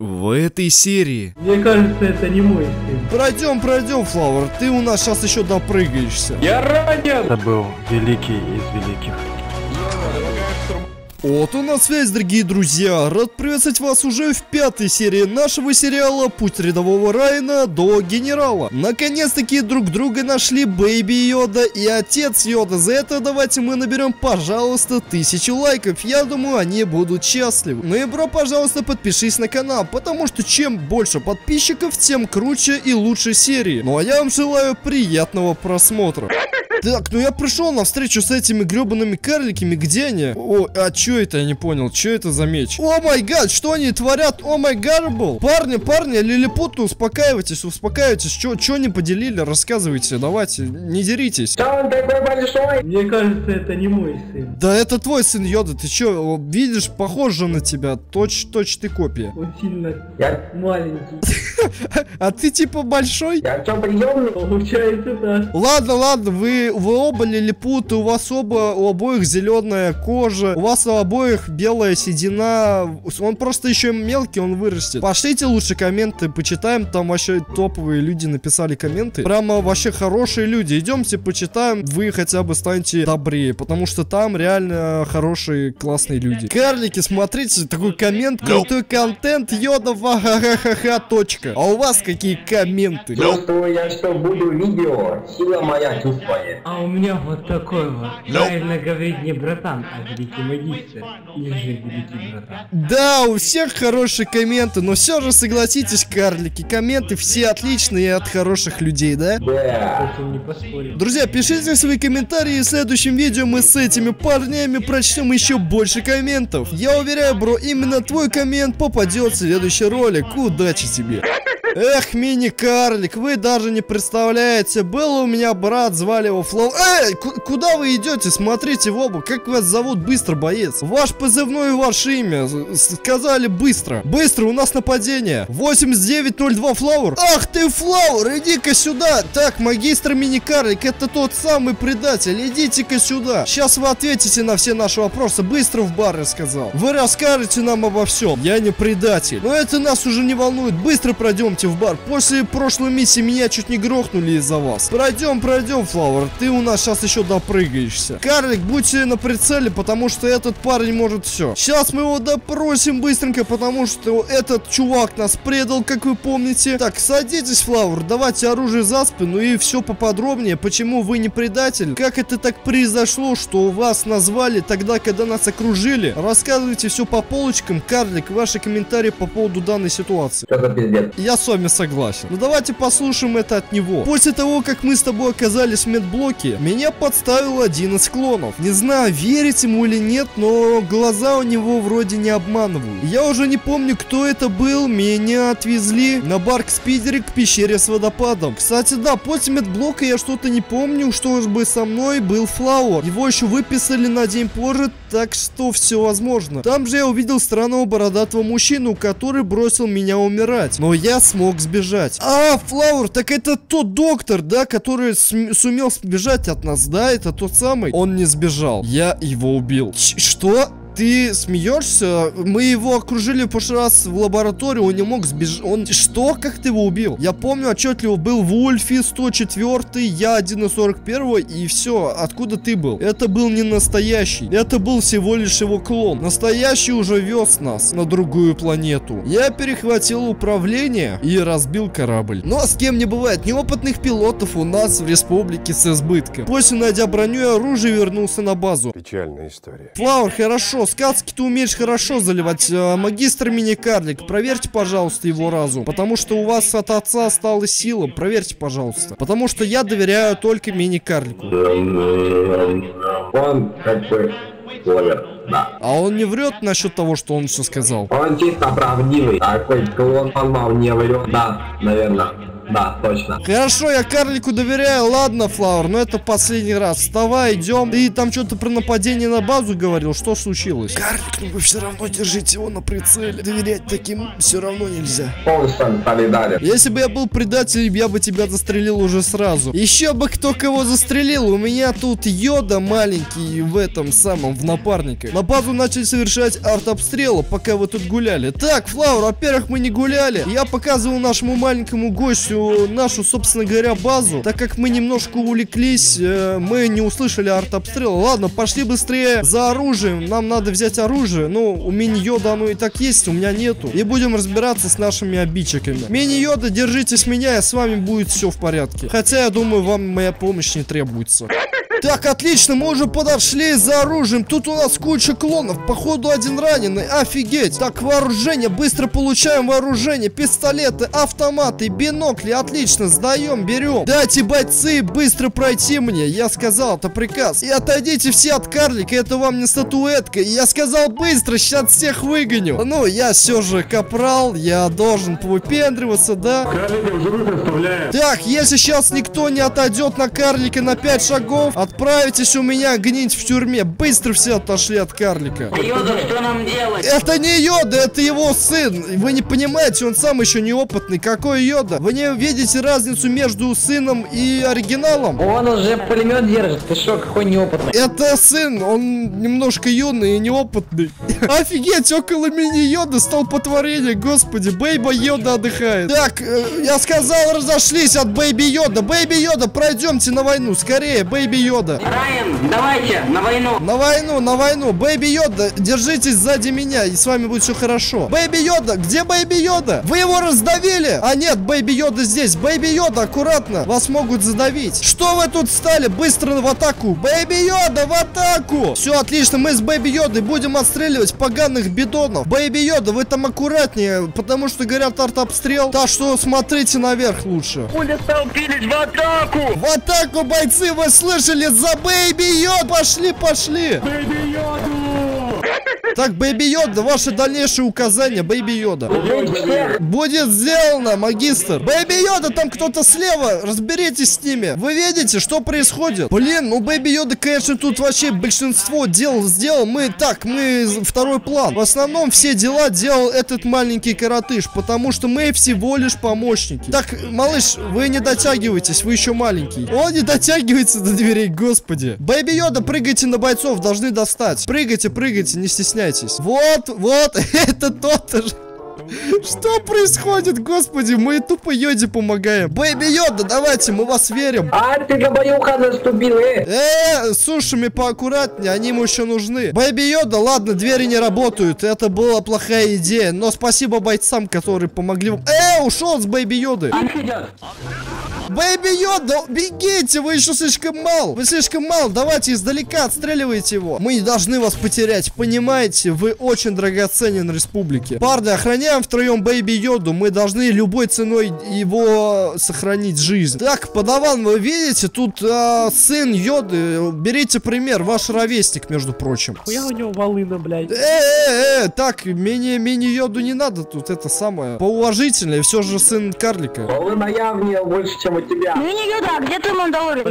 В этой серии. Мне кажется, это не мой сын. Пройдем, пройдем, Флауэр. Ты у нас сейчас еще допрыгаешься. Я ранен! Это был великий из великих. Вот у нас связь, дорогие друзья. Рад приветствовать вас уже в пятой серии нашего сериала «Путь рядового Райна до генерала». Наконец-таки друг друга нашли Бэйби Йода и отец Йода. За это давайте мы наберем, пожалуйста, тысячу лайков. Я думаю, они будут счастливы. Ну и, бро, пожалуйста, подпишись на канал, потому что чем больше подписчиков, тем круче и лучше серии. Ну а я вам желаю приятного просмотра. Так, ну я пришел на встречу с этими гребаными карликами, где они? О, а чё это, я не понял, чё это за меч? О май гад, что они творят? О май гарбл! Парни, парни, лилипуты, успокаивайтесь, успокаивайтесь, чё не поделили, рассказывайте, давайте, не деритесь. Да он такой большой! Мне кажется, это не мой сын. Да это твой сын Йода, ты чё, о, видишь, похож на тебя, точь-точь ты копия. Он сильно Я, маленький. А ты типа большой? я что, приемный? Получается так. Ладно, ладно, вы, вы оба лилипуты, у вас оба, у обоих зеленая кожа, у вас у обоих белая седина, он просто еще мелкий, он вырастет. Пошлите лучше комменты, почитаем, там вообще топовые люди написали комменты, прямо вообще хорошие люди, идемте почитаем, вы хотя бы станете добрее, потому что там реально хорошие, классные люди. Карлики, смотрите, такой коммент, крутой контент, йода, ха точка. А у вас какие комменты? Чувствую я, что буду видео, сила моя чувствует. А у меня вот такой вот. Правильно говорить не братан, а великий магистр. Или же великий братан. Да, у всех хорошие комменты, но все же согласитесь, карлики, комменты все отличные от хороших людей, да? Да. Не. Друзья, пишите свои комментарии, и в следующем видео мы с этими парнями прочтем еще больше комментов. Я уверяю, бро, именно твой коммент попадет в следующий ролик. Удачи тебе! Эх, мини-карлик, вы даже не представляете, был у меня брат, звали его Флоу. Эй, ку- куда вы идете? Смотрите в оба, как вас зовут быстро, боец? Ваш позывной и ваше имя, сказали быстро. Быстро, у нас нападение. 8902 Флауэр. Ах ты, Флауэр, иди-ка сюда. Так, магистр мини-карлик, это тот самый предатель, идите-ка сюда. Сейчас вы ответите на все наши вопросы, быстро в бар, я сказал. Вы расскажете нам обо всем. Я не предатель. Но это нас уже не волнует, быстро пройдемте в бар. После прошлой миссии меня чуть не грохнули из-за вас. Пройдем, пройдем, Флауэр, ты у нас сейчас еще допрыгаешься. Карлик, будьте на прицеле, потому что этот парень может все. Сейчас мы его допросим быстренько, потому что этот чувак нас предал, как вы помните. Так, садитесь, Флауэр, давайте оружие за спину и все поподробнее, почему вы не предатель, как это так произошло, что вас назвали тогда, когда нас окружили. Рассказывайте все по полочкам, Карлик, ваши комментарии по поводу данной ситуации. Что за пиздец? Я вами согласен. Ну давайте послушаем это от него. После того, как мы с тобой оказались в медблоке, меня подставил один из клонов. Не знаю, верить ему или нет, но глаза у него вроде не обманывают. Я уже не помню, кто это был. Меня отвезли на барк-спидере к пещере с водопадом. Кстати, да, после медблока я что-то не помню, что бы со мной был Флауэр. Его еще выписали на день позже, так что все возможно. Там же я увидел странного бородатого мужчину, который бросил меня умирать. Но я смог сбежать. А, Флауэр, так это тот доктор, да, который сумел сбежать от нас, да? Это тот самый? Он не сбежал. Я его убил. Ч- что? Ты смеешься? Мы его окружили в прошлый раз в лаборатории, он не мог сбежать. Он... Что? Как ты его убил? Я помню отчетливо, был Вульфи 104, я 1 из 41 и все. Откуда ты был? Это был не настоящий. Это был всего лишь его клон. Настоящий уже вез нас на другую планету. Я перехватил управление и разбил корабль. Но с кем не бывает неопытных пилотов у нас в республике с избытком. После найдя броню и оружие вернулся на базу. Печальная история. Флауэр, хорошо, сказки ты умеешь хорошо заливать. А, магистр мини-карлик, проверьте, пожалуйста, его разум. Потому что у вас от отца осталась сила. Проверьте, пожалуйста. Потому что я доверяю только мини-карлику. Он как бы кловер, да. А он не врет насчет того, что он все сказал. Он чисто правдивый. Такой клон, он вам не врет. Да, наверное. Да, точно. Хорошо, я карлику доверяю, ладно, Флаур, но это последний раз. Вставай, идем. Ты там что-то про нападение на базу говорил, что случилось? Карлик, ну вы все равно держите его на прицеле. Доверять таким все равно нельзя. Полностью солидарен. Если бы я был предателем, я бы тебя застрелил уже сразу. Еще бы кто кого застрелил. У меня тут йода маленький в этом самом, в напарнике. На базу начали совершать артобстрелы, пока вы тут гуляли. Так, Флаур, во-первых, мы не гуляли. Я показывал нашему маленькому гостю нашу, собственно говоря, базу. Так как мы немножко увлеклись, э, мы не услышали артобстрела. Ладно, пошли быстрее за оружием. Нам надо взять оружие. Ну, у мини-йода оно и так есть, у меня нету. И будем разбираться с нашими обидчиками. Мини-йода, держитесь меня, и с вами будет все в порядке. Хотя, я думаю, вам моя помощь не требуется. Так, отлично, мы уже подошли за оружием. Тут у нас куча клонов. Походу, один раненый. Офигеть. Так, вооружение. Быстро получаем вооружение. Пистолеты, автоматы, бинокли. Отлично, сдаем, берем. Дайте, бойцы, быстро пройти мне. Я сказал, это приказ. И отойдите все от карлика. Это вам не статуэтка. Я сказал быстро, сейчас всех выгоню. Ну, я все же капрал. Я должен повыпендриваться, да? Карлика в живых оставляем. Так, если сейчас никто не отойдет на карлика на 5 шагов, отправитесь у меня гнить в тюрьме. Быстро все отошли от карлика. Йода, что нам делать? Это не Йода, это его сын. Вы не понимаете, он сам еще неопытный. Какой Йода? Вы не видите разницу между сыном и оригиналом? Он уже пулемет держит. Ты что, какой неопытный? Это сын, он немножко юный и неопытный. Офигеть, около мини-йода столпотворение, господи, Бэйби Йода отдыхает. Так, э, я сказал, разошлись от Бэйби Йода. Бэйби Йода, пройдемте на войну, скорее, Бэйби Йода. Райан, давайте, на войну. На войну, на войну. Бэйби Йода, держитесь сзади меня, и с вами будет все хорошо. Бэйби Йода, где Бэйби Йода? Вы его раздавили? А нет, Бэйби Йода здесь. Бэйби Йода, аккуратно. Вас могут задавить. Что вы тут стали? Быстро в атаку. Бэйби Йода, в атаку. Все, отлично, мы с Бэйби Йодой будем отстреливать поганых бидонов. Бэйби Йода, вы там аккуратнее, потому что говорят артобстрел. Так что смотрите наверх лучше. В атаку, бойцы, вы слышали? За Бэйби Йоду! Пошли, пошли! Так, Бэйби Йода, ваши дальнейшие указания, Бэйби Йода. Будет сделано, магистр. Бэйби Йода, там кто-то слева, разберитесь с ними. Вы видите, что происходит? Блин, ну Бэйби Йода, конечно, тут вообще большинство дел сделал. Мы так, мы второй план. В основном все дела делал этот маленький коротыш, потому что мы всего лишь помощники. Так, малыш, вы не дотягиваетесь, вы еще маленький. Он не дотягивается до дверей, господи. Бэйби Йода, прыгайте на бойцов, должны достать. Прыгайте, прыгайте, не стесняйтесь. Вот, вот, это тот же. Что происходит, господи? Мы тупо Йоде помогаем. Бэйби Йода, давайте, мы в вас верим. А ты на ухо наступил, э! Э, с ушами поаккуратнее, они ему еще нужны. Бэйби Йода, ладно, двери не работают, это была плохая идея, но спасибо бойцам, которые помогли вам. Э, ушел с Бэйби Йоды. Бэйби Йода, бегите, вы еще слишком мал. Вы слишком мал, давайте издалека отстреливайте его. Мы не должны вас потерять, понимаете? Вы очень драгоценен республике. Парни, охраняем втроем Бэйби Йоду. Мы должны любой ценой его сохранить жизнь. Так, падаван, вы видите, тут а, сын Йоды. Берите пример, ваш ровесник, между прочим. Я у него волына, блядь. Э, э, э, так, мини, мини Йоду не надо тут, это самое. Поуважительнее, все же сын карлика. Волына явнее больше, чем у тебя. Ну не Юда, где ты Мандалорец?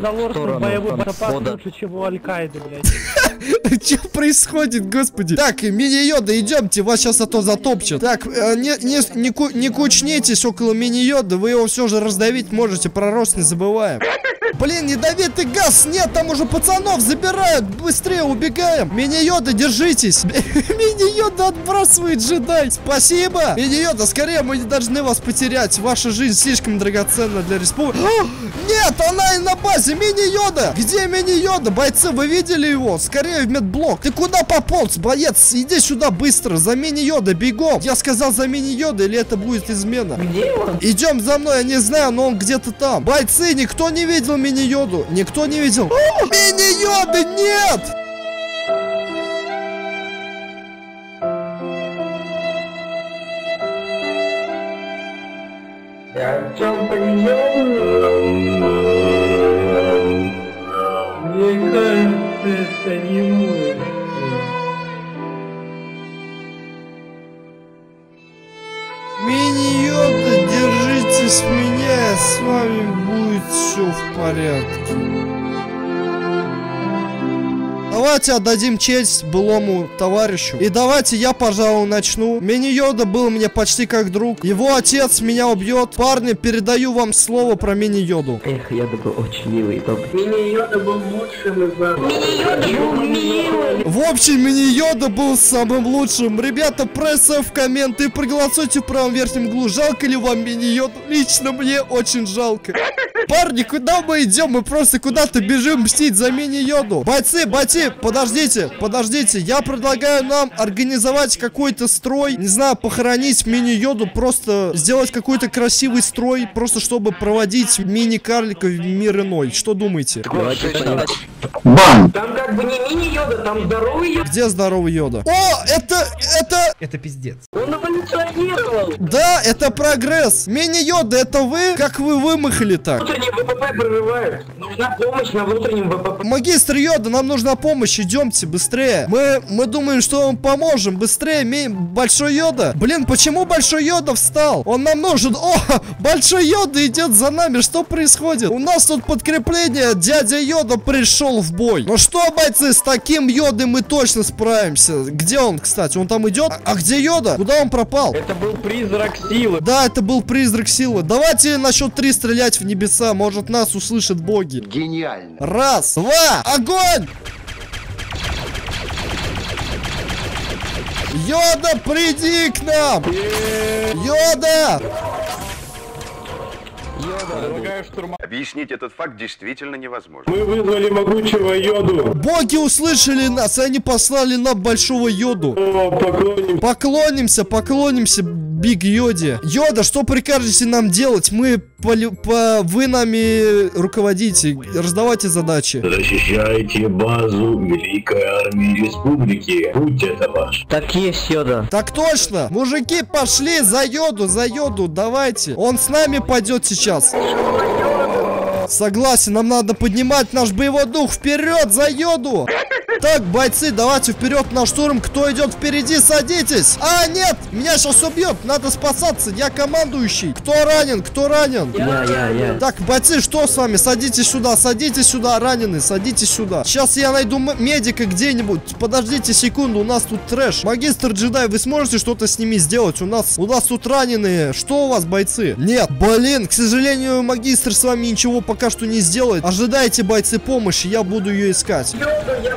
Залор боевой запас лучше, чем у Аль-Каиды, блядь. Что происходит, господи? Так, мини-йода, идемте, вас сейчас а то затопчет. Так, э, не, не, не, не кучнитесь около мини-йода, вы его все же раздавить можете, про рост не забываем. Блин, ядовитый газ, нет, там уже пацанов забирают, быстрее убегаем. Мини-йода, держитесь. Мини-йода отбрасывает джедай. Спасибо. Мини-йода, скорее, мы не должны вас потерять. Ваша жизнь слишком драгоценна для республики. Нет, она и на базе. Мини-йода. Где мини-йода? Бойцы, вы видели его? Скорее в медблок. Ты куда пополз, боец? Иди сюда быстро, за мини-йода, бегом. Я сказал за мини-йода, или это будет измена? Где он? Идем за мной, я не знаю, но он где-то там. Бойцы, никто не видел мини-йоду? Никто не видел? О, Мини-йоды нет! Я? Мне кажется, это не мой сын. Мини-йода, держите слушайтесь меня, с вами будет все в порядке. Давайте отдадим честь былому товарищу. И давайте я, пожалуй, начну. Мини-Йода был мне почти как друг. Его отец меня убьет. Парни, передаю вам слово про Мини-Йоду. Эх, я был очень милый и добрый. Мини-йода был лучшим из нас. Мини-йода был милый. В общем, Мини-Йода был самым лучшим. Ребята, пресса в комменты и проголосуйте в правом верхнем углу. Жалко ли вам Мини-Йоду? Лично мне очень жалко. Парни, куда мы идем? Мы просто куда-то бежим мстить за Мини-Йоду. Бойцы, бойцы, подождите, подождите. Я предлагаю нам организовать какой-то строй. Не знаю, похоронить Мини-Йоду. Просто сделать какой-то красивый строй. Просто чтобы проводить мини-карликов в мир иной. Что думаете? Бам! Там как бы не мини-йода, там здоровый йода. Где здоровый Йода? О, это, это... Это пиздец. Он эволюционировал. Да, это прогресс. Мини-Йода, это вы? Как вы вымахали так? Внутренний ВПП прорывает. Нужна помощь на внутреннем ВПП. Магистр Йода, нам нужна помощь, идемте, быстрее. Мы, мы думаем, что вам поможем. Быстрее, ми- Большой Йода. Блин, почему Большой Йода встал? Он нам нужен. О, Большой Йода идет за нами. Что происходит? У нас тут подкрепление. Дядя Йода пришел в бой. Ну что, бойцы, с таким Йодой мы точно справимся. Где он, кстати? Он там идет? А, а где Йода? Куда он пропал? Это был призрак силы. Да, это был призрак силы. Давайте на счет три стрелять в небеса. Может, нас услышат боги. Гениально. Раз, два, огонь! Йода, приди к нам! Йода! Объяснить этот факт действительно невозможно. Мы вызвали могучего йоду. Боги услышали нас, и они послали нам большого Йоду. О, поклоним. Поклонимся, поклонимся Биг Йоде. Йода, что прикажете нам делать? Мы полю- по... Вы нами руководите, раздавайте задачи. Защищайте базу Великой Армии Республики. Будь это ваш. Так есть, Йода. Так точно! Мужики, пошли за йоду, за йоду, давайте. Он с нами пойдет сейчас. Согласен, нам надо поднимать наш боевой дух вперед за йоду. Так, бойцы, давайте вперед на штурм. Кто идет впереди, садитесь. А, нет, меня сейчас убьет. Надо спасаться, я командующий. Кто ранен, кто ранен? Я, я, я. Так, бойцы, что с вами? Садитесь сюда, садитесь сюда, раненый, садитесь сюда. Сейчас я найду медика где-нибудь. Подождите секунду, у нас тут трэш. Магистр джедай, вы сможете что-то с ними сделать? У нас, у нас тут раненые. Что у вас, бойцы? Нет, блин, к сожалению, магистр с вами ничего пока что не сделает. Ожидайте, бойцы, помощи, я буду ее искать. Йода, я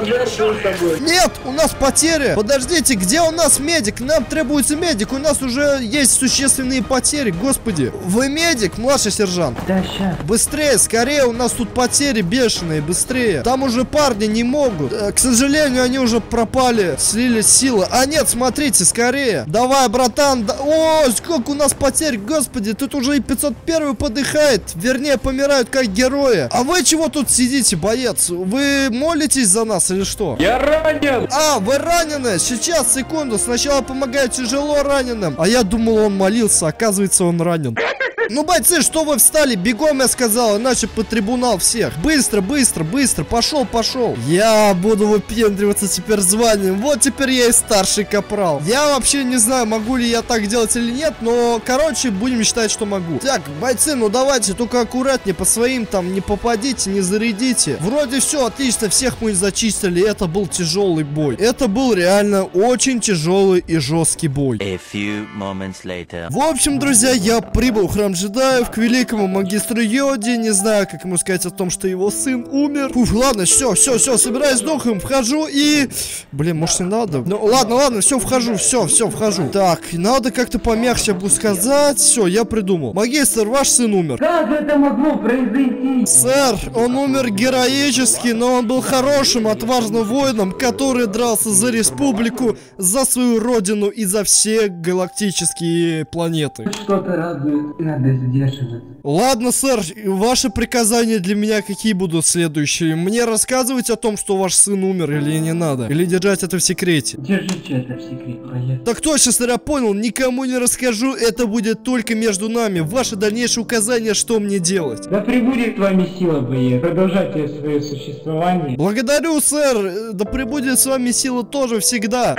тобой. Нет, у нас потери. Подождите, где у нас медик? Нам требуется медик. У нас уже есть существенные потери. Господи, вы медик, младший сержант? Да, щас. Быстрее, скорее, у нас тут потери бешеные, быстрее. Там уже парни не могут. Э, К сожалению, они уже пропали, слились силы. А нет, смотрите, скорее. Давай, братан. да- О, сколько у нас потерь, господи, тут уже и 501 подыхает. Вернее, помирают как герои. А вы чего тут сидите, боец? Вы молитесь за нас или что? Я ранен. А, вы ранены? Сейчас, секунду. Сначала помогаю тяжело раненым. А я думал, он молился. Оказывается, он ранен. Ну, бойцы, что вы встали? Бегом, я сказал, иначе по трибунал всех. Быстро, быстро, быстро. Пошел, пошел. Я буду выпендриваться теперь званием. Вот теперь я и старший капрал. Я вообще не знаю, могу ли я так делать или нет, но, короче, будем считать, что могу. Так, бойцы, ну давайте, только аккуратнее по своим там не попадите, не зарядите. Вроде все отлично, всех мы зачистили. Это был тяжелый бой. Это был реально очень тяжелый и жесткий бой. В общем, друзья, я прибыл в храм джедаев к великому магистру Йоди. Не знаю, как ему сказать о том, что его сын умер. Фух, ладно, все, все, все, собираюсь с духом, вхожу и... Блин, может не надо? Ну, ладно, ладно, все, вхожу, все, все, вхожу. Так, надо как-то помягче буду сказать. Все, я придумал. Магистр, ваш сын умер. Как это могло произойти? Сэр, он умер героически, но он был хорошим, отважным воином, который дрался за республику, за свою родину и за все галактические планеты. Что-то радует, надо сдерживаться. Ладно, сэр, ваши приказания для меня какие будут следующие? Мне рассказывать о том, что ваш сын умер или не надо? Или держать это в секрете? Держите это в секрете, поехали. Так точно, сэр, я понял, никому не расскажу, это будет только между нами. Ваши дальнейшие указания, что мне делать. Да прибудет с вами сила, боец. Продолжайте свое существование. Благодарю, сэр, да пребудет с вами сила тоже всегда.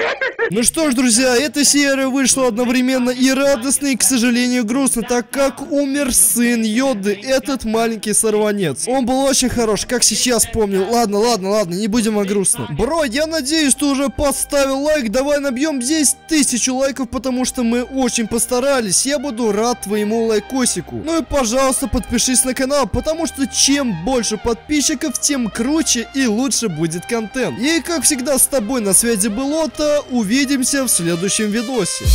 Ну что ж, друзья, эта серия вышла одновременно и радостно, и, к сожалению, грустно, так как умер сын Йоды, этот маленький сорванец. Он был очень хорош, как сейчас помню. Ладно, ладно, ладно, не будем о грустном. Бро, я надеюсь, ты уже поставил лайк. Давай набьем здесь тысячу лайков, потому что мы очень постарались. Я буду рад твоему лайкосику. Ну и, пожалуйста, подпишись на канал, потому что чем больше подписчиков, тем круче и лучше будет контент. И, как всегда, с тобой на связи был Ота. Увидимся в следующем видосе.